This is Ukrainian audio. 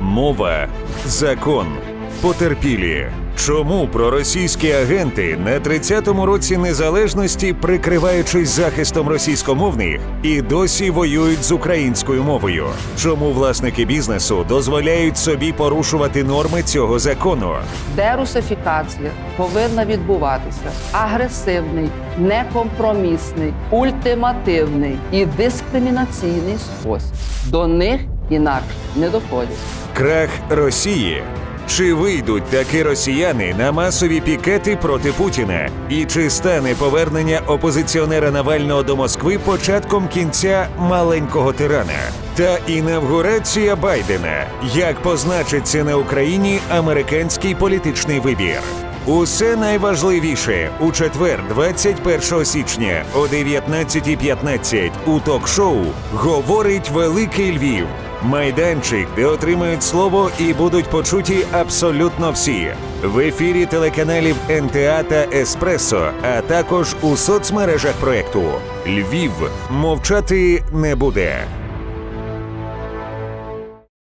Мова, закон, потерпілі. Чому проросійські агенти на 30-му році незалежності, прикриваючись захистом російськомовних, і досі воюють з українською мовою? Чому власники бізнесу дозволяють собі порушувати норми цього закону? Дерусифікація повинна відбуватися агресивний, некомпромісний, ультимативний і дискримінаційний спосіб. До них інакше не доходять. Крах Росії. Чи вийдуть таки росіяни на масові пікети проти Путіна? І чи стане повернення опозиціонера Навального до Москви початком кінця маленького тирана? Та інавгурація Байдена. Як позначиться на Україні американський політичний вибір? Усе найважливіше у четвер, 21 січня о 19.15 у ток-шоу говорить Великий Львів. Майданчик, де отримають слово і будуть почуті абсолютно всі. В ефірі телеканалів НТА та Еспресо, а також у соцмережах проекту. Львів мовчати не буде.